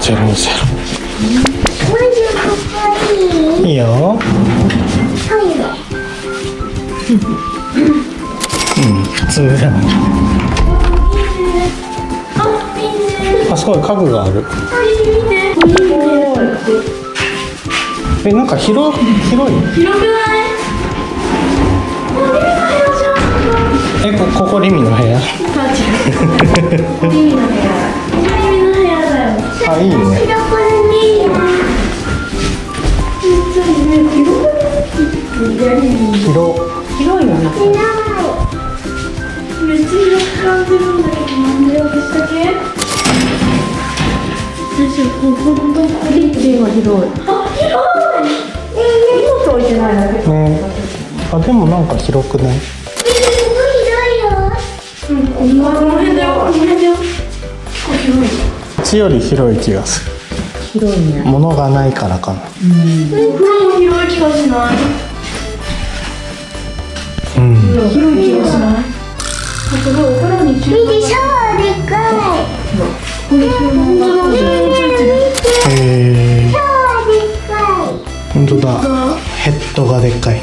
ゼロゼマジかわいいロいいようん。普通だあすごい家具があるえなん。か広広い広くないえこここリミの部屋リミの部屋リミの部屋あいいね。広。広い。よなめっちゃ広く感じるん広い。あ広い。荷物置い。てない。だけねあでもなんか広く広い。よこの辺だよこの辺だよ結構広い。うちより広い気がする。広いね。物がないからかな。風呂も広い気がしない。うん。広い気がしない。すごいお風呂に見てシャワーでかいこへえシャワー。でかい本当だ。ヘッドがでっかいね。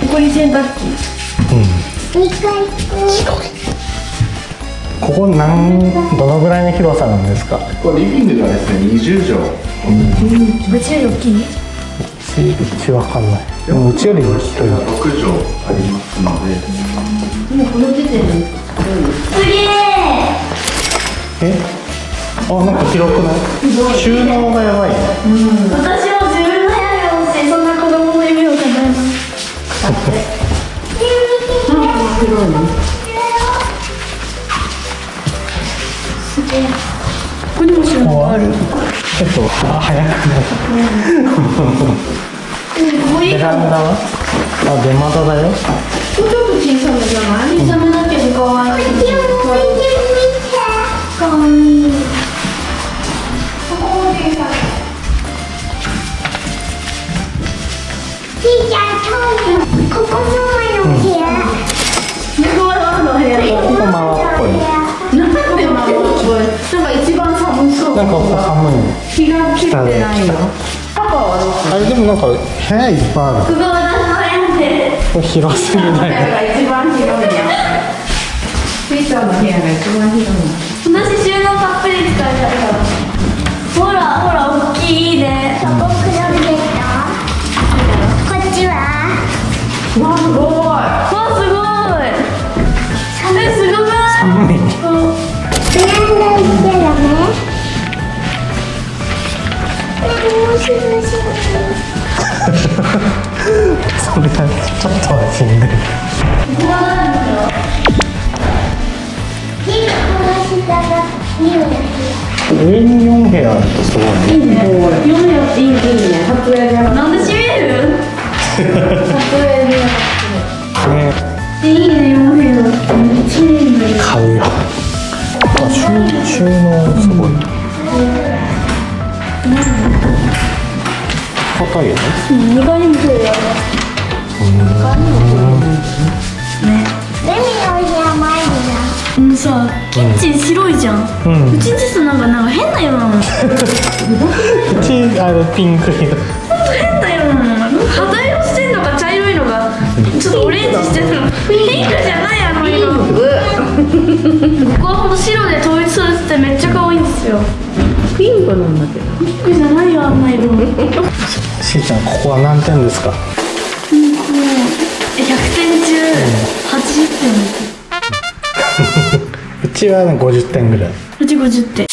ここに洗濯機。うん。二階行くここなんどのぐらいの広さなんですか？これリビングがですね20畳。うちより大きいうちうちわかん。ないうちより広い6畳ありますのでもうこの時点ですげええあなん。か広くない収納がやばいね私も自分の部屋が欲しいそん。な子供の夢を叶えます広いねここにも収納がある。ちょっとあ早くないいベランダはあ出窓だよちょっと小さめじゃない小さめだけど可愛いでも見て見て可愛いちいここママの部屋猫はの部屋ここママっぽいなんか寒い。ね日が切ってないの。パパはどこあれでもなんか部屋いっぱいある。ここ私の部屋でこれ広すぎないが一番広いやスイちゃんの部屋が一番広い私収納たっぷり使いたいから。ほらほら大きいね。そこ比べたこっちは。わすごい。わすごい。えすごくない？寒い。ベラそれはちょっとはしんでるだ上に4部屋あるとすごいね。いいね。読むよっていいいいね。撮影でなんで閉める撮影でね。いいね。4部屋めっちゃいいね。買うよあ収収納すごい高いよね。2階にも来るよ海の部屋もあるうんさキッチン白いじゃん、うんうちんちさなんかなんか変な色なのうちあのピンク色変な色なの肌色してんのか茶色いのがちょっとオレンジしてるのピンクじゃないあの色ここはほんと白で統一されててめっちゃ可愛いんですよピンクなんだけどピンクじゃないよあんな色しーちゃんここは何点ですか？え100点中80点。うちはね50点ぐらい。うち50点